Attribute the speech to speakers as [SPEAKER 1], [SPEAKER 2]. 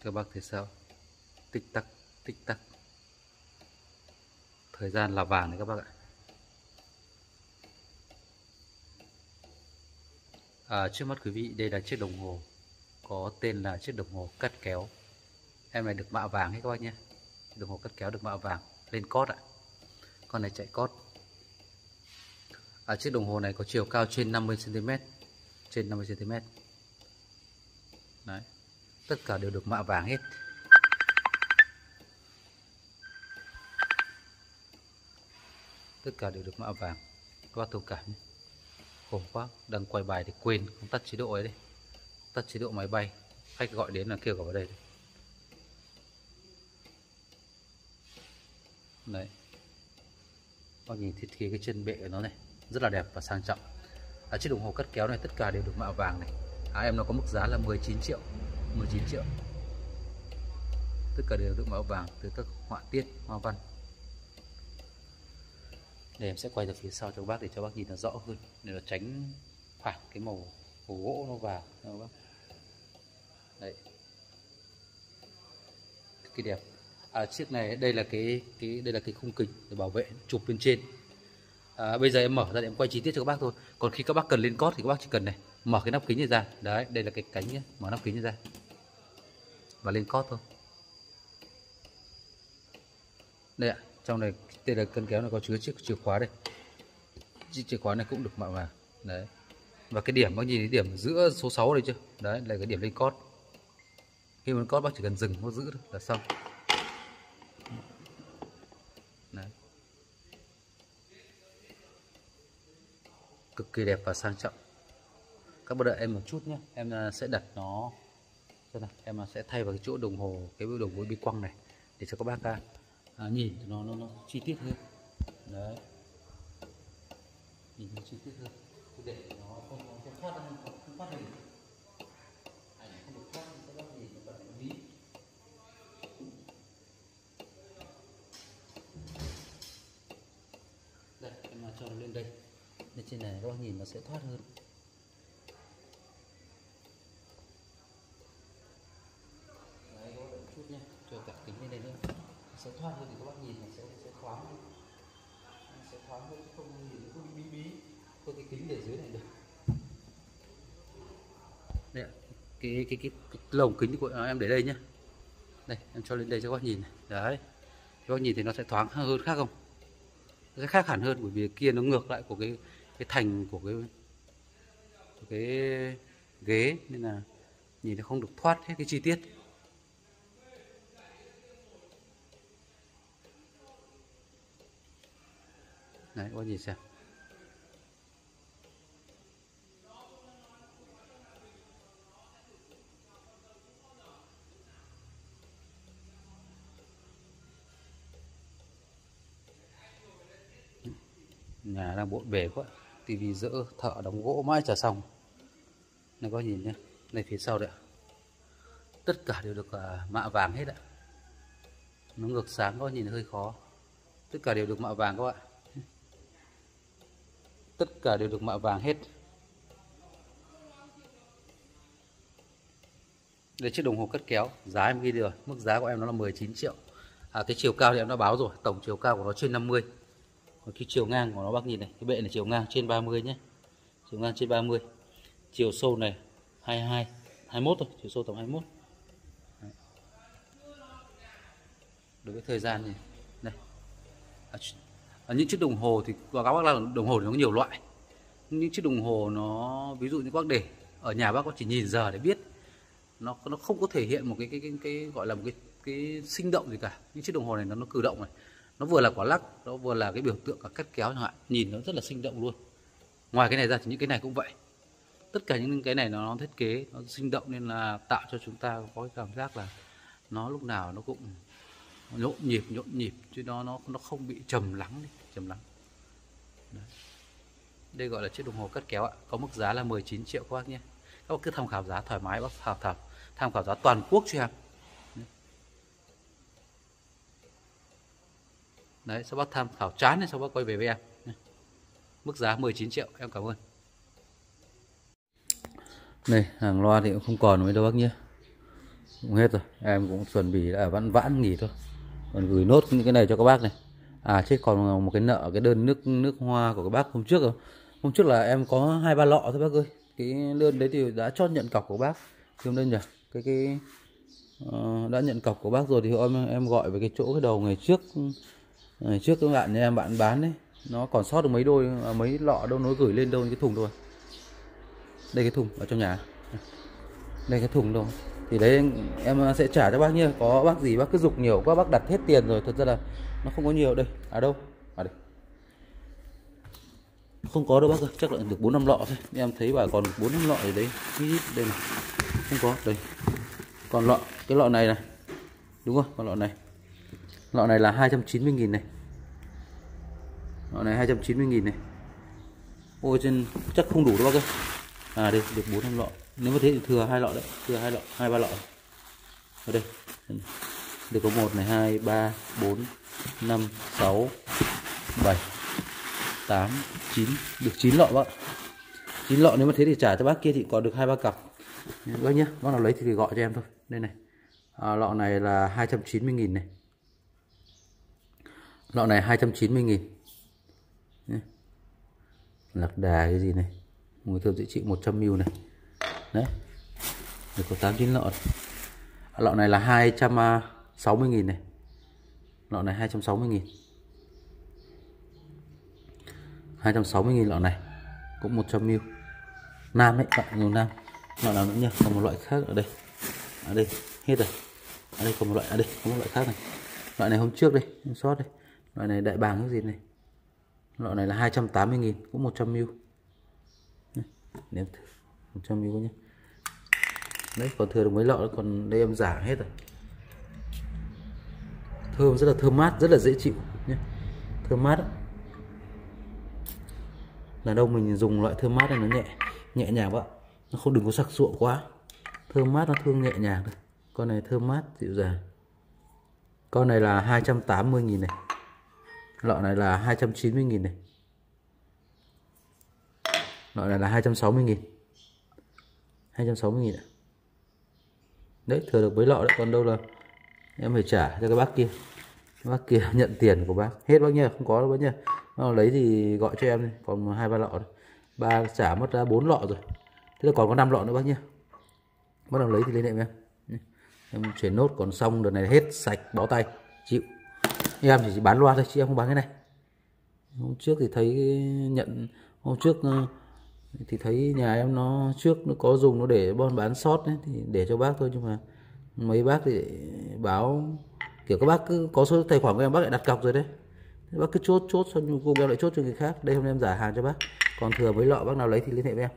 [SPEAKER 1] các bác thấy sao? Tích tắc tích tắc. Thời gian là vàng đấy các bác ạ. À, trước mắt quý vị đây là chiếc đồng hồ. Có tên là chiếc đồng hồ cắt kéo. Em này được mạ vàng hết các bác nhé. Đồng hồ cắt kéo được mạ vàng. Lên cót ạ. Con này chạy cót. À, chiếc đồng hồ này có chiều cao trên 50 cm trên 50 cm đấy tất cả đều được mạ vàng hết. Tất cả đều được mạ vàng. Các bác thông cảm nhé. Khổ quá. Đang quay bài thì quên. Không tắt chế độ ấy đây tắt chế độ máy bay. Khách gọi đến là kêu cả vào đây đấy. Bác nhìn thiết kế cái chân bệ của nó này. Rất là đẹp và sang trọng. À, chiếc đồng hồ cắt kéo này tất cả đều được mạ vàng này. À, em nó có mức giá là 19 triệu. 19 triệu. Tất cả đều được màu vàng từ các họa tiết hoa văn. Đây em sẽ quay từ phía sau cho bác để cho bác nhìn nó rõ hơn để nó tránh phản cái màu, màu gỗ nó vào. Các bác. Đấy. Cái đẹp. À, chiếc này đây là cái cái đây là cái khung kính để bảo vệ chụp bên trên. À, bây giờ em mở ra để em quay chi tiết cho các bác thôi. Còn khi các bác cần lên cót thì các bác chỉ cần này mở cái nắp kính này ra. Đấy đây là cái cánh nhé mở nắp kính này ra và lên cót thôi đây ạ, trong này, đây là cân kéo này, có chứa chiếc, chìa khóa đây. Chiếc, chìa khóa này cũng được mạ vàng đấy. Và cái điểm, bác nhìn thấy điểm giữa số 6 đây chưa? Đấy, là cái điểm lên cót khi muốn cót bác chỉ cần dừng nó giữ thôi, là xong. Đấy. cực kỳ đẹp và sang trọng. Các bạn đợi em một chút nhé, em à, sẽ đặt nó xem nào? Em sẽ thay vào cái chỗ đồng hồ cái đồng hồ bi quăng này để cho các bác à, à, nhìn nó, nó nó chi tiết hơn. Đấy. Nhìn nó chi tiết hơn. Để nó không, không thoát ra không, thoát hình ảnh không được thoát các bác nhìn đây em cho nó lên đây. Lên trên này các bác nhìn nó sẽ thoát hơn đấy các bác đợi một chút nhé cho cả kính lên đây nữa sẽ thoát hơn thì các bác nhìn nó sẽ sẽ thoáng hơn sẽ thoáng hơn không nhìn nó không bí bí. Có cái kính để dưới này được. Đây ạ. Cái cái cái, cái lồng kính của à, em để đây nhá. Đây em cho lên đây cho các bác nhìn này. đấy. Các bác nhìn thì nó sẽ thoáng hơn khác không? Nó sẽ khác hẳn hơn bởi vì kia nó ngược lại của cái cái thành của cái của cái ghế nên là nhìn nó không được thoát hết cái chi tiết. Đấy, có gì xem. Nhà đang bộn bề quá. Tivi dỡ thợ đóng gỗ mãi chả xong. Này, có nhìn nhé này, phía sau đấy tất cả đều được à, mạ vàng hết ạ. Nó ngược sáng, có nhìn hơi khó. Tất cả đều được mạ vàng các bạn tất cả đều được mạ vàng hết. Đây chiếc đồng hồ cắt kéo giá em ghi được mức giá của em nó là 19 triệu. À, cái chiều cao thì em đã báo rồi tổng chiều cao của nó trên 50 còn cái chiều ngang của nó bác nhìn này cái bệ này chiều ngang trên 30 nhé. Chiều ngang trên 30 chiều sâu này 22 21 thôi chiều sâu tầm 21 Đấy. đối với thời gian thì à, những chiếc đồng hồ thì và các bác là đồng hồ thì nó có nhiều loại. Những chiếc đồng hồ nó ví dụ như bác để ở nhà bác có chỉ nhìn giờ để biết. Nó nó không có thể hiện một cái cái cái, cái gọi là một cái cái sinh động gì cả. Những chiếc đồng hồ này nó nó cử động này. Nó vừa là quả lắc nó vừa là cái biểu tượng cả cắt kéo chẳng hạn. Nhìn nó rất là sinh động luôn. Ngoài cái này ra thì những cái này cũng vậy. Tất cả những cái này nó, nó thiết kế nó sinh động nên là tạo cho chúng ta có cái cảm giác là nó lúc nào nó cũng nhộn nhịp nhộn nhịp, chứ nó nó nó không bị trầm lắng đi, trầm lắng. Đấy. đây gọi là chiếc đồng hồ cắt kéo ạ, có mức giá là 19 triệu các bác nhé. Các bác cứ tham khảo giá thoải mái, bác tham khảo tham khảo giá toàn quốc cho em đấy. Sau bác tham khảo chán thì sau bác quay về với em? Mức giá 19 triệu, em cảm ơn. Đây, hàng loa thì cũng không còn mấy đâu bác nhé. Cũng hết rồi, em cũng chuẩn bị là vãn vãn nghỉ thôi còn gửi nốt những cái này cho các bác này. À chết còn một cái nợ cái đơn nước nước hoa của các bác hôm trước rồi hôm trước là em có hai ba lọ thôi bác ơi. Cái đơn đấy thì đã cho nhận cọc của bác. Hôm đơn nhỉ? Cái cái uh, đã nhận cọc của bác rồi thì em em gọi về cái chỗ cái đầu ngày trước ngày trước các bạn nhà em bạn bán đấy nó còn sót được mấy đôi à, mấy lọ đâu nó gửi lên đâu cái thùng thôi. Đây cái thùng ở trong nhà. Đây cái thùng đâu thì đấy, em sẽ trả cho bác nhé. Có bác gì bác cứ dục nhiều quá, bác đặt hết tiền rồi, thật ra là nó không có nhiều. Đây à đâu? À đây. Không có đâu bác ơi, chắc là được bốn năm lọ thôi. Em thấy bà còn bốn năm lọ ở đấy. Đây này. Không có, đây. Còn lọ, cái lọ này này. Đúng không? Còn lọ này. Lọ này là 290 nghìn này. Lọ này 290 nghìn này. Ôi, trên, chắc không đủ đâu bác ơi. À đây, được bốn năm lọ nếu mà thế thì thừa hai lọ đấy thừa hai lọ hai ba lọ. Ở đây. Được có một này hai ba bốn năm sáu bảy tám chín. Được chín lọ vâng bác chín lọ nếu mà thế thì trả cho bác kia thì còn được hai ba cặp. Bác nhá bác nào lấy thì gọi cho em thôi. Đây này. À, lọ này là 290 nghìn này. Lọ này 290 nghìn. Lạc đà cái gì này. Mùi thơm dễ chịu 100ml này đấy. Được có 8 9 lọ. À, lọ này là 260 à, nghìn này. Lọ này 260 nghìn. 260 nghìn lọ này, cũng 100 ml. Nam đấy bạn nhiều nam. Lọ nào nữa nhá còn một loại khác ở đây. Ở đây, hết rồi. Ở đây còn một loại, ở đây có một loại khác này. Loại này hôm trước đây, hôm sót đây. Loại này đại bàng cái gì này? Lọ này là 280 nghìn, cũng 100 ml. Nếm thử. 100 ml nhé. Đấy, còn thừa được mấy lọ còn đây em giả hết rồi. Thơm, rất là thơm mát, rất là dễ chịu nhé. Thơm mát đó. là đâu mình dùng loại thơm mát này nó nhẹ nhẹ nhàng vậy nó không, đừng có sặc sụa quá. Thơm mát nó thương nhẹ nhàng thôi. Con này thơm mát, dịu dàng. Con này là 280 nghìn này. Lọ này là 290 nghìn này. Lọ này là 260 nghìn. 260 nghìn ạ. Đấy, thừa được mấy lọ đấy, còn đâu là em phải trả cho cái bác kia. Cái bác kia nhận tiền của bác. Hết bác nhá, không có đâu bác nhá. Nó lấy thì gọi cho em còn hai, ba lọ đấy. ba trả mất ra bốn lọ rồi. Thế là còn có năm lọ nữa bác nhá. Bắt đầu lấy thì lên em. Em em chuyển nốt còn xong, đợt này hết sạch, bó tay, chịu. Em chỉ bán loa thôi chứ em không bán cái này. Hôm trước thì thấy nhận, hôm trước ờ, thì thấy nhà em nó trước nó có dùng, nó để bon bán sót đấy thì để cho bác thôi, nhưng mà mấy bác thì báo kiểu các bác cứ có số tài khoản của em, bác lại đặt cọc rồi đấy. Bác cứ chốt chốt, xong cô em lại chốt cho người khác. Đây hôm nay em giả hàng cho bác. Còn thừa mấy lọ, bác nào lấy thì liên hệ với em.